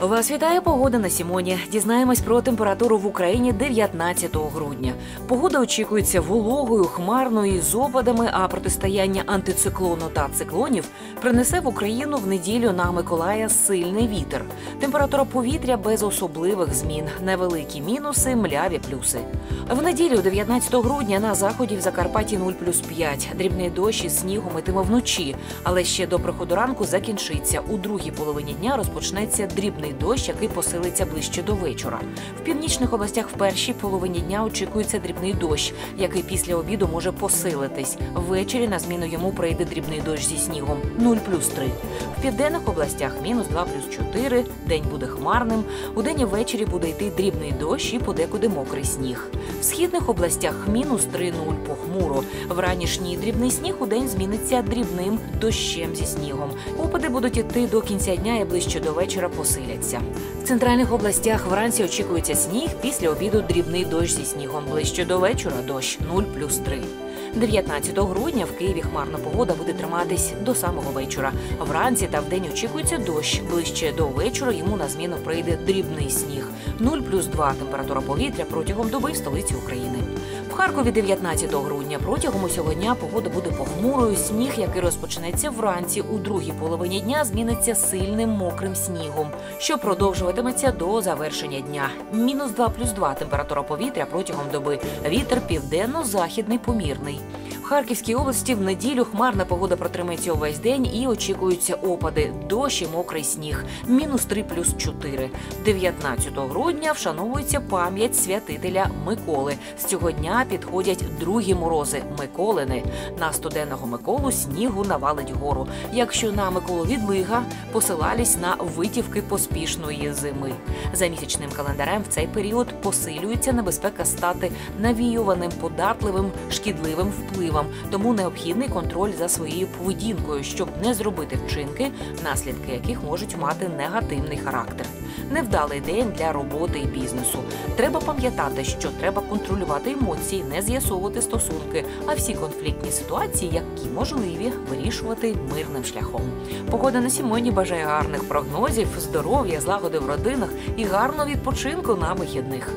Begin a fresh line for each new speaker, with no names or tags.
Вас вітає погода на Сімоні. Дізнаємось про температуру в Україні 19 грудня. Погода очікується вологою, хмарною і з опадами, а протистояння антициклону та циклонів принесе в Україну в неділю на Миколая сильний вітер. Температура повітря без особливих змін, невеликі мінуси, мляві плюси. В неділю, 19 грудня, на заході в Закарпатті 0 плюс 5. Дрібний дощ із снігом ітиме вночі, але ще до приходу ранку закінчиться. У другій половині дня розпочнеться дрібний дощ, який посилиться ближче до вечора. В північних областях в першій половині дня очікується дрібний дощ, який після обіду може посилитись. Ввечері на зміну йому прийде дрібний дощ зі снігом 0 плюс 3. В південних областях мінус 2 плюс 4, день буде хмарним. У день і ввечері буде йти дрібний дощ і подекуди мокрий сніг. В східних областях мінус 3-0 похмуро. Вранішній дрібний сніг у день зміниться дрібним дощем зі снігом. Опади будуть іти до кінця дня і ближче до вечора посиляться. В центральних областях вранці очікується сніг, після обіду дрібний дощ зі снігом. Ближче до вечора дощ 0 плюс 3. 19 грудня в Києві хмарна погода буде триматись до самого вечора. Вранці та вдень очікується дощ. Ближче до вечора йому на зміну прийде дрібний сніг. 0 плюс 2 температура повітря протягом доби в столиці України. В Харкові 19 грудня протягом усього дня погода буде похмурою. Сніг, який розпочнеться вранці, у другій половині дня зміниться сильним мокрим снігом, що продовжуватиметься до завершення дня. Мінус 2 плюс 2 температура повітря протягом доби. Вітер південно-західний помірний. В Харківській області в неділю хмарна погода протримається увесь день і очікуються опади, дощ і мокрий сніг. Мінус 3 плюс 4. 19 грудня вшановується пам'ять святителя Миколи. З цього підходять другі морози Миколини. На студенного Миколу снігу навалить гору. Якщо на Миколу відлига, посилались на витівки поспішної зими. За місячним календарем в цей період посилюється небезпека стати навіюваним податливим шкідливим впливом, тому необхідний контроль за своєю поведінкою, щоб не зробити вчинки, наслідки яких можуть мати негативний характер. Невдалий день для роботи і бізнесу. Треба пам'ятати, що треба контролювати емоції, не з'ясовувати стосунки, а всі конфліктні ситуації, які можливі, вирішувати мирним шляхом. Погода на сьогодні бажає гарних прогнозів, здоров'я, злагоди в родинах і гарного відпочинку на вихідних.